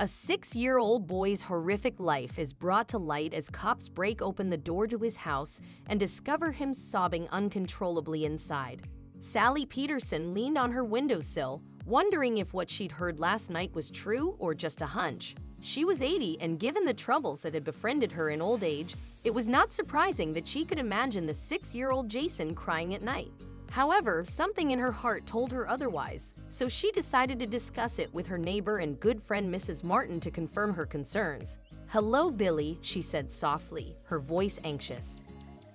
A six year old boy's horrific life is brought to light as cops break open the door to his house and discover him sobbing uncontrollably inside. Sally Peterson leaned on her windowsill, wondering if what she'd heard last night was true or just a hunch. She was 80, and given the troubles that had befriended her in old age, it was not surprising that she could imagine the six year old Jason crying at night. However, something in her heart told her otherwise, so she decided to discuss it with her neighbor and good friend Mrs. Martin to confirm her concerns. Hello, Billy, she said softly, her voice anxious.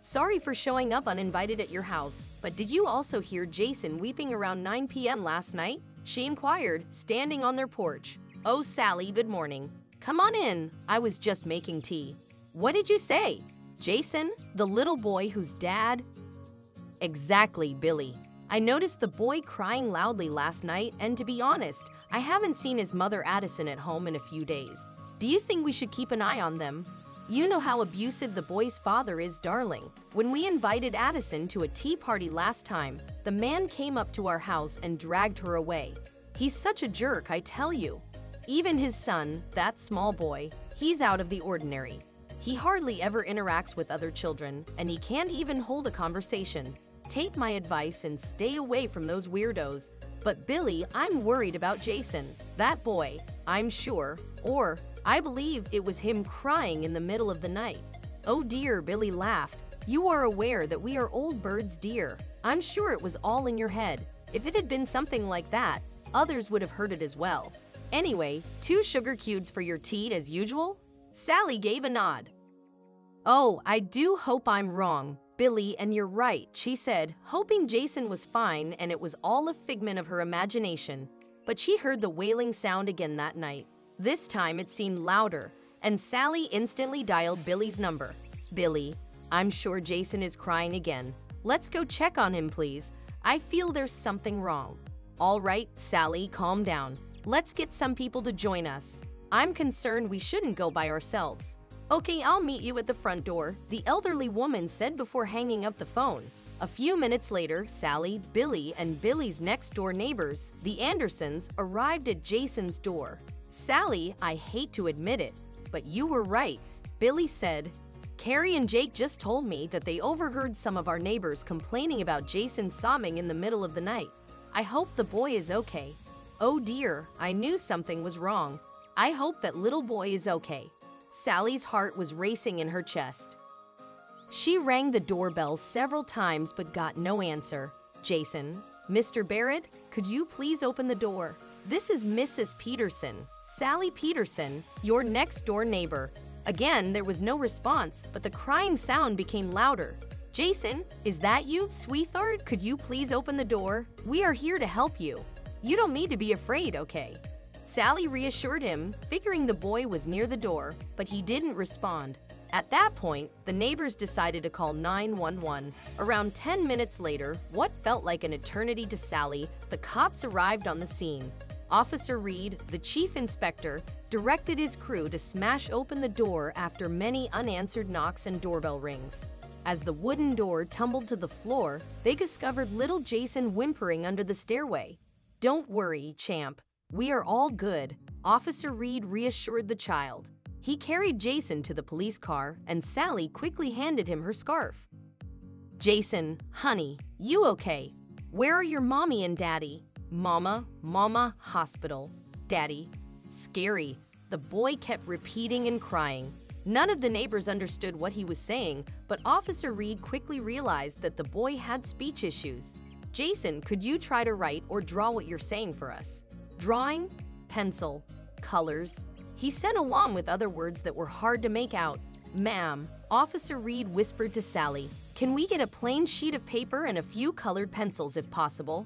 Sorry for showing up uninvited at your house, but did you also hear Jason weeping around 9 p.m. last night? She inquired, standing on their porch. Oh, Sally, good morning. Come on in. I was just making tea. What did you say? Jason, the little boy whose dad, Exactly, Billy. I noticed the boy crying loudly last night, and to be honest, I haven't seen his mother Addison at home in a few days. Do you think we should keep an eye on them? You know how abusive the boy's father is, darling. When we invited Addison to a tea party last time, the man came up to our house and dragged her away. He's such a jerk, I tell you. Even his son, that small boy, he's out of the ordinary. He hardly ever interacts with other children, and he can't even hold a conversation. Take my advice and stay away from those weirdos. But Billy, I'm worried about Jason. That boy, I'm sure, or I believe it was him crying in the middle of the night. Oh dear, Billy laughed. You are aware that we are old birds, dear. I'm sure it was all in your head. If it had been something like that, others would have heard it as well. Anyway, two sugar cubes for your tea as usual? Sally gave a nod. Oh, I do hope I'm wrong, Billy, and you're right, she said, hoping Jason was fine and it was all a figment of her imagination. But she heard the wailing sound again that night. This time it seemed louder, and Sally instantly dialed Billy's number. Billy, I'm sure Jason is crying again. Let's go check on him, please. I feel there's something wrong. All right, Sally, calm down. Let's get some people to join us. I'm concerned we shouldn't go by ourselves. Okay, I'll meet you at the front door, the elderly woman said before hanging up the phone. A few minutes later, Sally, Billy, and Billy's next door neighbors, the Andersons, arrived at Jason's door. Sally, I hate to admit it, but you were right. Billy said, Carrie and Jake just told me that they overheard some of our neighbors complaining about Jason sobbing in the middle of the night. I hope the boy is okay. Oh dear, I knew something was wrong. I hope that little boy is okay. Sally's heart was racing in her chest. She rang the doorbell several times but got no answer. Jason, Mr. Barrett, could you please open the door? This is Mrs. Peterson, Sally Peterson, your next door neighbor. Again, there was no response, but the crying sound became louder. Jason, is that you, sweetheart? Could you please open the door? We are here to help you. You don't need to be afraid, okay? Sally reassured him, figuring the boy was near the door, but he didn't respond. At that point, the neighbors decided to call 911. Around 10 minutes later, what felt like an eternity to Sally, the cops arrived on the scene. Officer Reed, the chief inspector, directed his crew to smash open the door after many unanswered knocks and doorbell rings. As the wooden door tumbled to the floor, they discovered little Jason whimpering under the stairway. Don't worry, champ, we are all good, Officer Reed reassured the child. He carried Jason to the police car, and Sally quickly handed him her scarf. Jason, honey, you okay? Where are your mommy and daddy? Mama, mama, hospital. Daddy, scary. The boy kept repeating and crying. None of the neighbors understood what he was saying, but Officer Reed quickly realized that the boy had speech issues. Jason, could you try to write or draw what you're saying for us? Drawing, pencil, colors. He sent along with other words that were hard to make out. Ma'am, Officer Reed whispered to Sally, can we get a plain sheet of paper and a few colored pencils if possible?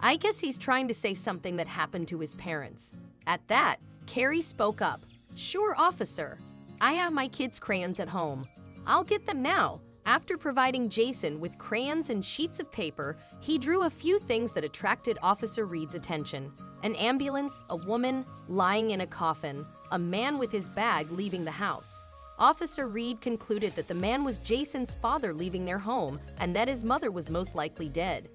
I guess he's trying to say something that happened to his parents. At that, Carrie spoke up. Sure, officer. I have my kids' crayons at home. I'll get them now. After providing Jason with crayons and sheets of paper, he drew a few things that attracted Officer Reed's attention. An ambulance, a woman lying in a coffin, a man with his bag leaving the house. Officer Reed concluded that the man was Jason's father leaving their home and that his mother was most likely dead.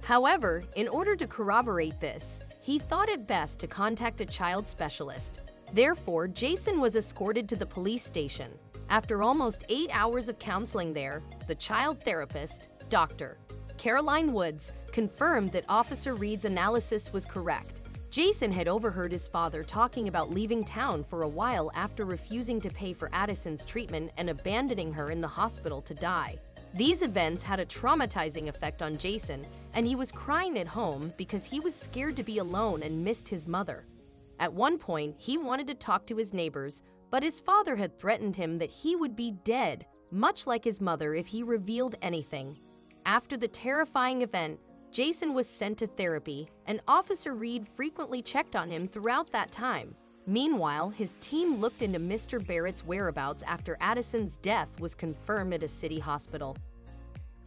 However, in order to corroborate this, he thought it best to contact a child specialist. Therefore, Jason was escorted to the police station. After almost eight hours of counseling there, the child therapist, Dr. Caroline Woods, confirmed that Officer Reed's analysis was correct. Jason had overheard his father talking about leaving town for a while after refusing to pay for Addison's treatment and abandoning her in the hospital to die. These events had a traumatizing effect on Jason, and he was crying at home because he was scared to be alone and missed his mother. At one point, he wanted to talk to his neighbors, but his father had threatened him that he would be dead, much like his mother if he revealed anything. After the terrifying event, Jason was sent to therapy, and Officer Reed frequently checked on him throughout that time. Meanwhile, his team looked into Mr. Barrett's whereabouts after Addison's death was confirmed at a city hospital.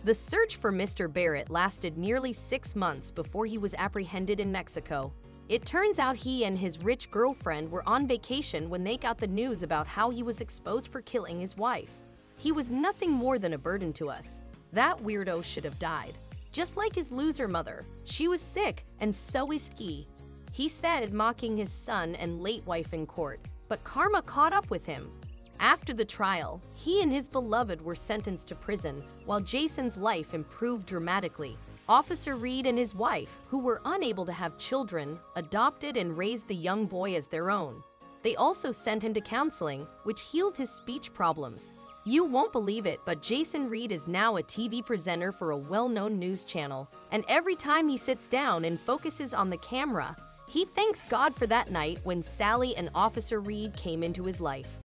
The search for Mr. Barrett lasted nearly six months before he was apprehended in Mexico. It turns out he and his rich girlfriend were on vacation when they got the news about how he was exposed for killing his wife. He was nothing more than a burden to us. That weirdo should have died. Just like his loser mother, she was sick, and so is he. He said, mocking his son and late wife in court, but karma caught up with him. After the trial, he and his beloved were sentenced to prison, while Jason's life improved dramatically. Officer Reed and his wife, who were unable to have children, adopted and raised the young boy as their own. They also sent him to counseling, which healed his speech problems. You won't believe it, but Jason Reed is now a TV presenter for a well-known news channel. And every time he sits down and focuses on the camera, he thanks God for that night when Sally and Officer Reed came into his life.